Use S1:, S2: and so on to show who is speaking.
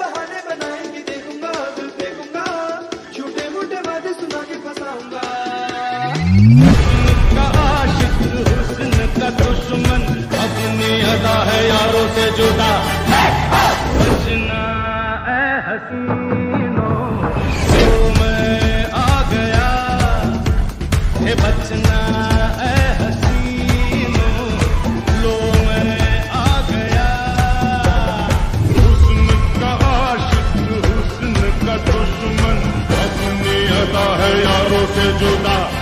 S1: बहाने देखूँगा देखूँगा छोटे मोटे वादे सुना के फंसाऊँगा।
S2: का दुश्मन, अपनी अदा है यारों से जुदा। हसना ए मैं आ गया। बचना। você de